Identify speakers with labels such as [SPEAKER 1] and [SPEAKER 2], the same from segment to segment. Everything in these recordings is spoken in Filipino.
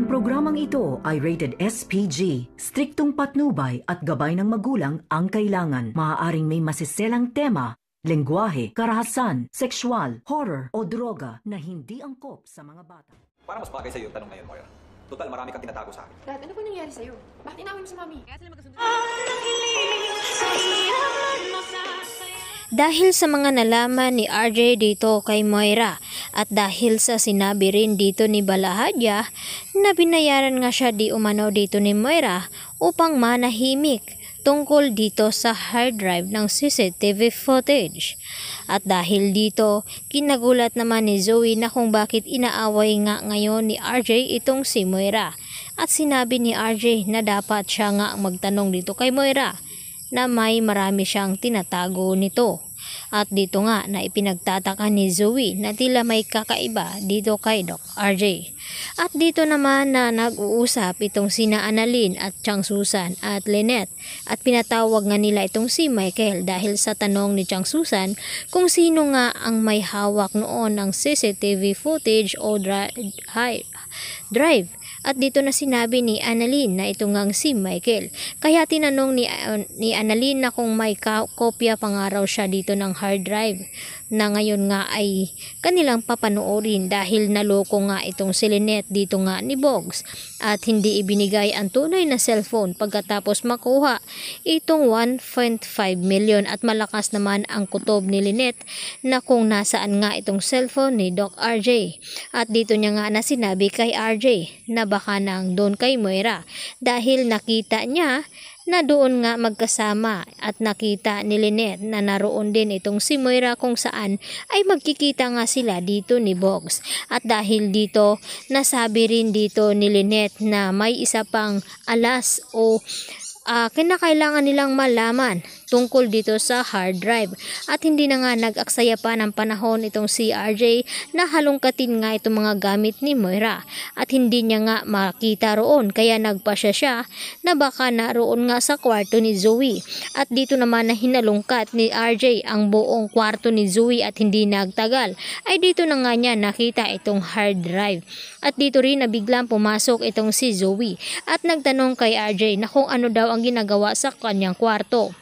[SPEAKER 1] Ang programang ito ay rated SPG. Striktong patnubay at gabay ng magulang ang kailangan. Maaaring may masiselang tema, lengguwahe, karahasan, sexual, horror o droga na hindi angkop sa mga bata.
[SPEAKER 2] Para mas bagay sa'yo yung tanong ngayon, Moira. Total, marami kang tinatago sa akin.
[SPEAKER 3] Dad, ano po nangyari sa'yo? Bakit inawin mo si Mami?
[SPEAKER 4] Dahil sa mga nalaman ni RJ dito kay Moira at dahil sa sinabi rin dito ni Balahadya na binayaran nga siya di umano dito ni Moira upang manahimik tungkol dito sa hard drive ng CCTV footage. At dahil dito, kinagulat naman ni Zoe na kung bakit inaaway nga ngayon ni RJ itong si Moira. At sinabi ni RJ na dapat siya nga magtanong dito kay Moira na may marami siyang tinatago nito. At dito nga na ipinagtataka ni Zoe na tila may kakaiba dito kay Doc RJ. At dito naman na nag-uusap itong sina Annalyn at Chang Susan at Lynette at pinatawag nga nila itong si Michael dahil sa tanong ni Chang Susan kung sino nga ang may hawak noon ng CCTV footage o dri- drive at dito na sinabi ni Annalyn na ito ngang si Michael. Kaya tinanong ni, ni Annalyn na kung may kopya pa nga raw siya dito ng hard drive na ngayon nga ay kanilang papanoorin dahil naloko nga itong si Lynette dito nga ni Boggs. At hindi ibinigay ang tunay na cellphone pagkatapos makuha itong 1.5 million. At malakas naman ang kutob ni Lynette na kung nasaan nga itong cellphone ni Doc RJ at dito niya nga na sinabi kay RJ na baka nang doon kay Moira dahil nakita niya na doon nga magkasama at nakita ni Lynette na naroon din itong si Moira kung saan ay magkikita nga sila dito ni Bogs. At dahil dito, nasabi rin dito ni Lynette na may isa pang alas o uh, kinakailangan nilang malaman tungkol dito sa hard drive. At hindi na nga nag-aksaya pa ng panahon itong si RJ na halongkatin nga itong mga gamit ni Moira. At hindi niya nga makita roon kaya nagpasya siya na baka naroon nga sa kwarto ni Zoe. At dito naman na hinalungkat ni RJ ang buong kwarto ni Zoe at hindi nagtagal ay dito na nga niya nakita itong hard drive. At dito rin na biglang pumasok itong si Zoe at nagtanong kay RJ na kung ano daw ang ginagawa sa kanyang kwarto.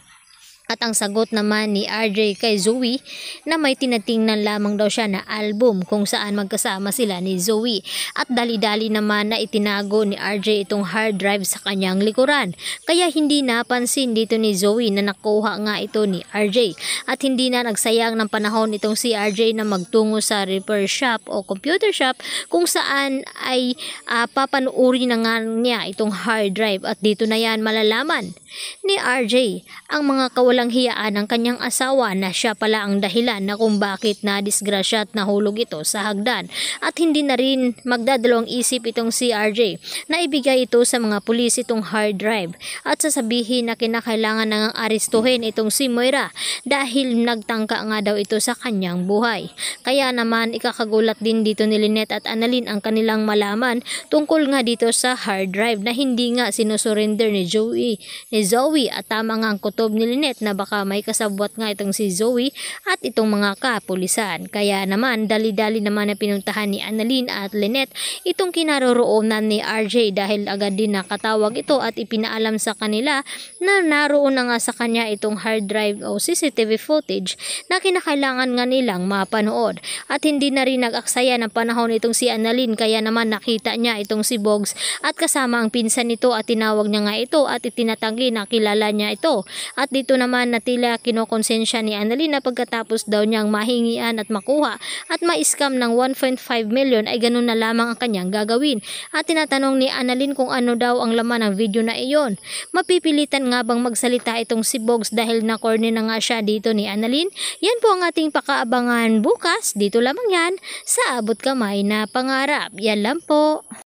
[SPEAKER 4] At ang sagot naman ni RJ kay Zoe na may tinatingnan lamang daw siya na album kung saan magkasama sila ni Zoe. At dali-dali naman na itinago ni RJ itong hard drive sa kanyang likuran. Kaya hindi napansin dito ni Zoe na nakuha nga ito ni RJ. At hindi na nagsayang ng panahon itong si RJ na magtungo sa repair shop o computer shop kung saan ay uh, papanuuri na nga niya itong hard drive. At dito na yan malalaman ni RJ ang mga kawalang hiyaan ng kanyang asawa na siya pala ang dahilan na kung bakit na disgrasya at nahulog ito sa hagdan at hindi na rin magdadalawang isip itong si RJ na ibigay ito sa mga pulis itong hard drive at sasabihin na kinakailangan nang aristuhin itong si Moira dahil nagtangka nga daw ito sa kanyang buhay. Kaya naman ikakagulat din dito ni Lynette at Annalyn ang kanilang malaman tungkol nga dito sa hard drive na hindi nga sinusurrender ni Joey ni Zoe at tama nga ang kutob ni Lynette na baka may kasabwat nga itong si Zoe at itong mga kapulisan. Kaya naman dali-dali naman na pinuntahan ni Annalyn at Lynette itong kinaroroonan ni RJ dahil agad din nakatawag ito at ipinaalam sa kanila na naroon na nga sa kanya itong hard drive o CCTV footage na kinakailangan nga nilang mapanood. At hindi na rin nag-aksaya ng panahon itong si Annalyn kaya naman nakita niya itong si Boggs at kasama ang pinsan nito at tinawag niya nga ito at itinatanggi na kilala niya ito. At dito naman na tila kinokonsensya ni Annalyn na pagkatapos daw niyang mahingian at makuha at ma-scam ng 1.5 million ay ganun na lamang ang kanyang gagawin. At tinatanong ni Annalyn kung ano daw ang laman ng video na iyon. Mapipilitan nga bang magsalita itong si Bogs dahil na-corner na nga siya dito ni Annalyn? Yan po ang ating pakaabangan bukas. Dito lamang yan sa abot kamay na pangarap. Yan lang po.